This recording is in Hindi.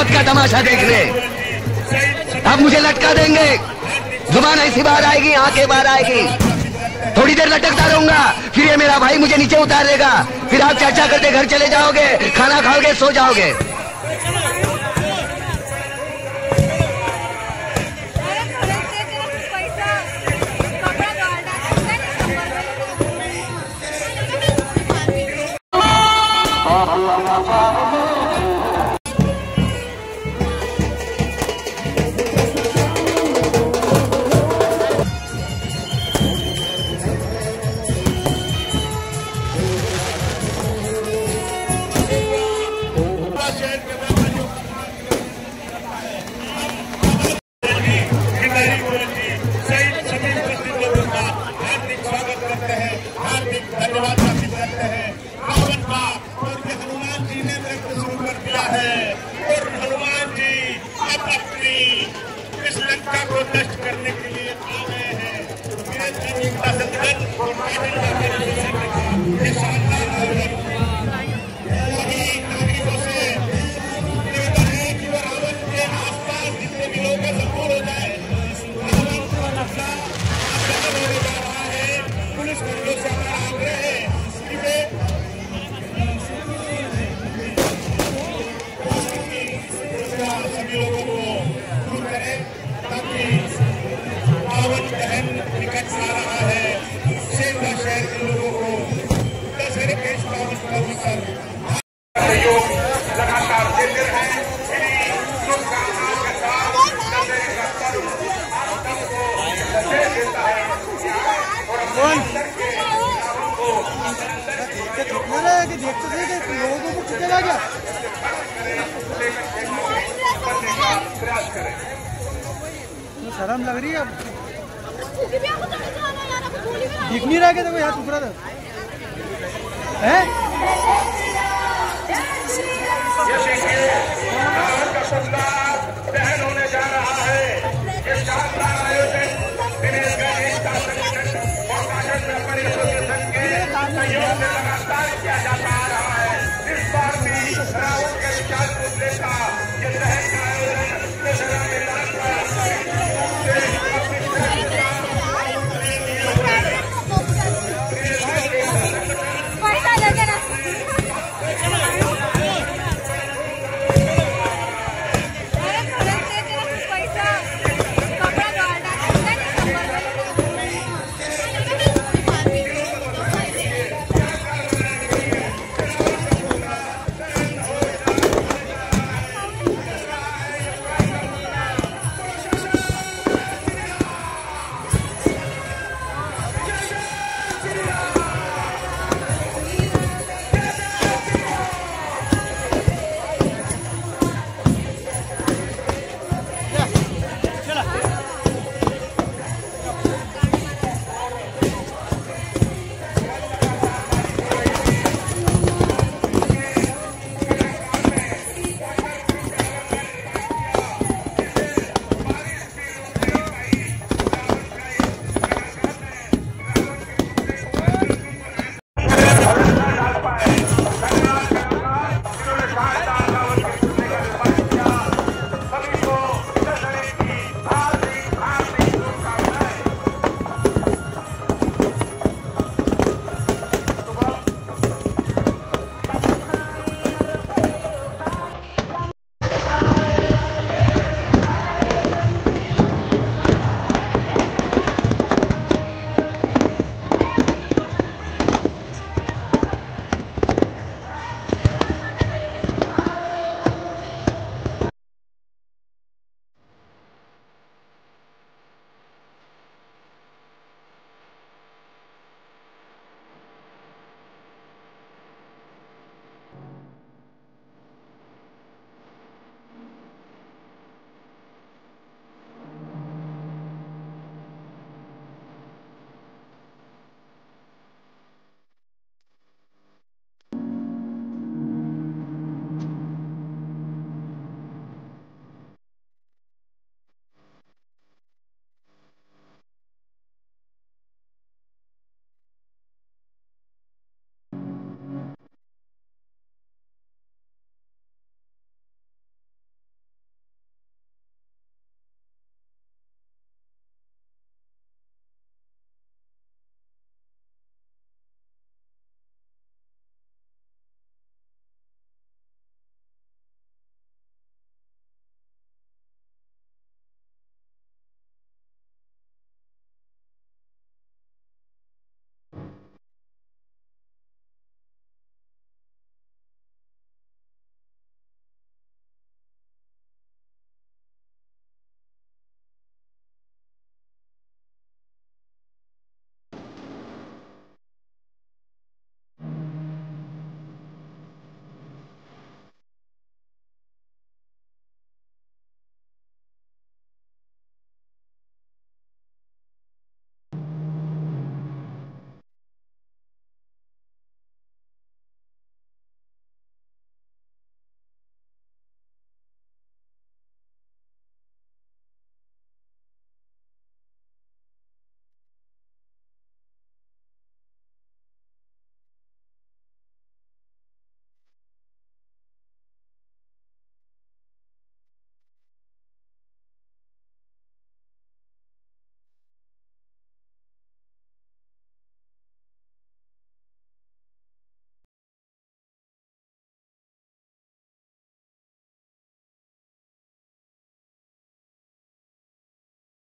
मौत का तमाशा देखने अब मुझे लटका देंगे। ज़ुबान ऐसी बाहर आएगी, आँखें बाहर आएगी। थोड़ी देर लटकता रहूँगा, फिर ये मेरा भाई मुझे नीचे उतार देगा फिर आप चर्चा करते घर चले जाओगे, खाना खाओगे, सो जाओगे। हार्दिक लंका को करने के लिए आ गए हैं। संगठन सहयोग लगातार देते रहें शुभकामनाओं के साथ दशहरे का पर्व आप सबको दे देता है और अंदर के रावण को कितना रहा कि देखते थे लोगों को कितना गया तो शर्म लग रही है अब दिख नहीं रहा कि देखो यार टुकड़ा था हैं? जैसे कि रावण का सौदा